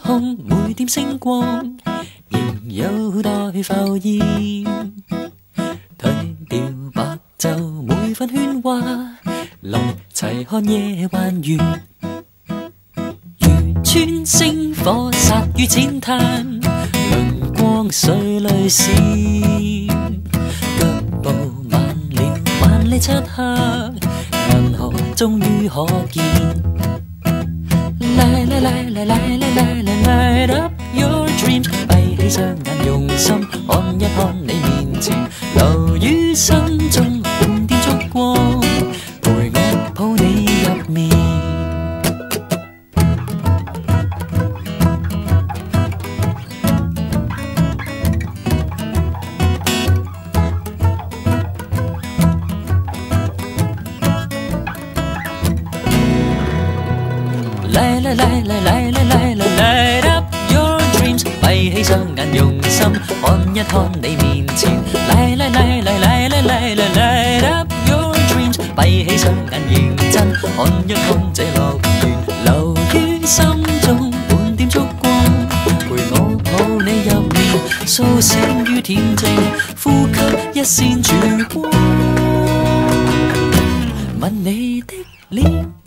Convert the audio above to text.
空每点星光，仍有待浮现。褪掉白昼每分喧哗，来齐看夜还原。如穿星火杀于浅滩，轮光水里闪，脚步慢了，万里漆黑，银河终于可见。 la la la la la la la light up your dreams bay hãy sang ngàn dòng sông hôn nhất hôn lấy miền chim lầu dưới sân trong cùng tiếng chóc qua tuổi ngõ phố này gặp mình Light, light, light, light, light, light, light, light up your dreams，闭起双眼用心看一看你面前。Light, light, light, light, light, light, light, light, light up your dreams，闭起双眼认真看一看这乐园，留于心中半点烛光，陪我抱你入眠，甦醒于恬静，呼吸一线曙光，吻你的脸。